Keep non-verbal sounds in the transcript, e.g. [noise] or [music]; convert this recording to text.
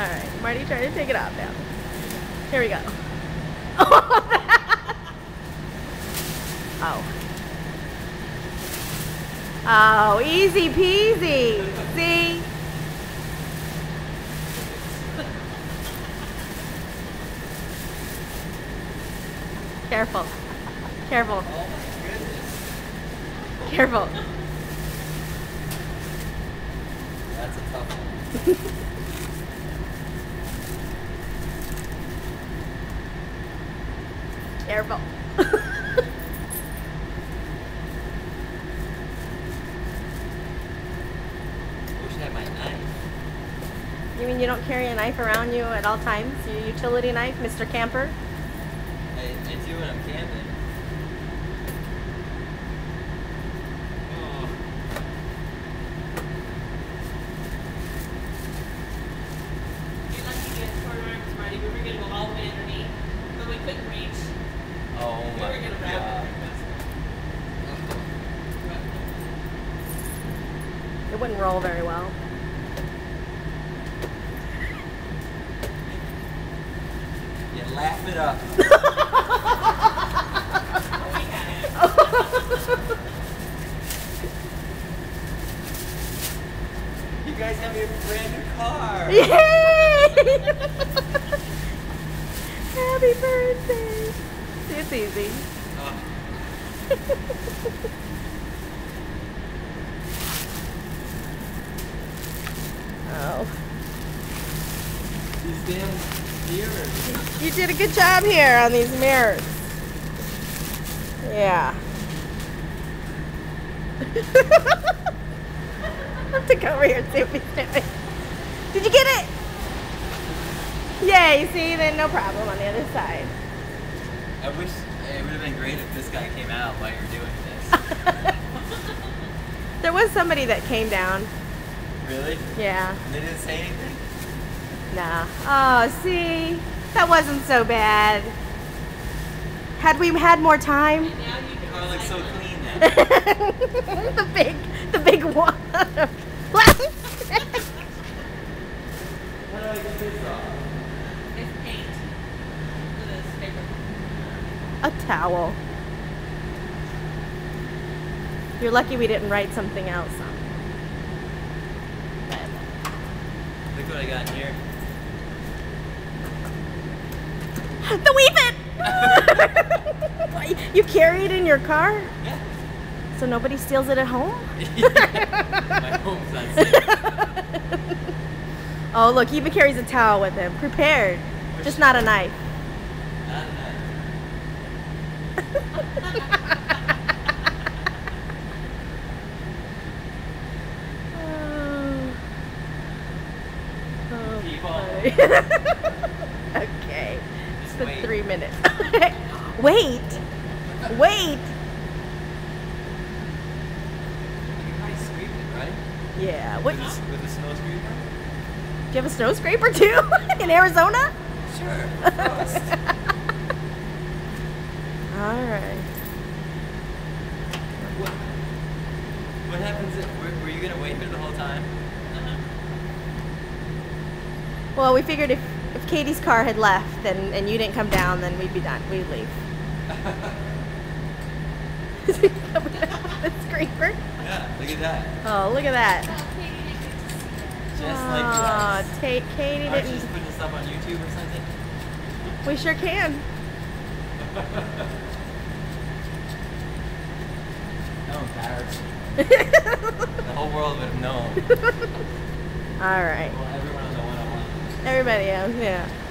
Alright, Marty trying to take it off now. Here we go. oh. Oh, easy peasy. See? Careful. Careful. Oh my. Careful. That's a tough one. [laughs] Careful. [laughs] Wish I had my knife. You mean you don't carry a knife around you at all times? Your utility knife, Mr. Camper? I, I do when I'm camping. Oh. You're lucky to get short arms, Marty. We were gonna go all the way underneath, but we couldn't reach. Oh my were gonna wrap god. it. Wouldn't roll very well. You laugh it up. We had it. You guys have a brand new car. [laughs] Yay! [laughs] Happy birthday! It's easy. [laughs] Oh, Oh. these damn mirrors. You did a good job here on these mirrors. Yeah. [laughs] have to go over here and see what he's doing. Did you get it? Yay, see, then no problem on the other side. I wish it would have been great if this guy came out while you're doing this. [laughs] There was somebody that came down. really? Yeah. And they didn't say anything? Nah. Oh, see? That wasn't so bad. Had we had more time? And now you can car looks so clean now. [laughs] the big, the big one. How do I get this off? It's paint. Look at this paper. A towel. You're lucky we didn't write something else on. Look what I got in here. [laughs] The Wii Fit! [laughs] you carry it in your car? Yeah. So nobody steals it at home? [laughs] My home's not safe. Oh, look, he even carries a towel with him. Prepared. Just not a knife. Not enough. Oh. Oh, Keep on. boy. okay. Just For wait. three minutes. [laughs] Wait. Wait. You can probably right? Yeah. What? With a, with a snow scraper? Do you have a snow scraper too [laughs] in Arizona? Sure. [laughs] Frost. All right. what, what happens if, were, were you gonna wait here the whole time? Uh-huh. Well, we figured if if Katie's car had left and and you didn't come down, then we'd be done. We'd leave. [laughs] [laughs] the scraper. Yeah, look at that. Oh, look at that. Just like Aw, that. Ta- Katie Aren't you didn't. just putting this up on YouTube or something? We sure can. [laughs] Embarrassing. [laughs] The whole world would have known. [laughs] All right. Well, everyone on the 101. Everybody else, yeah.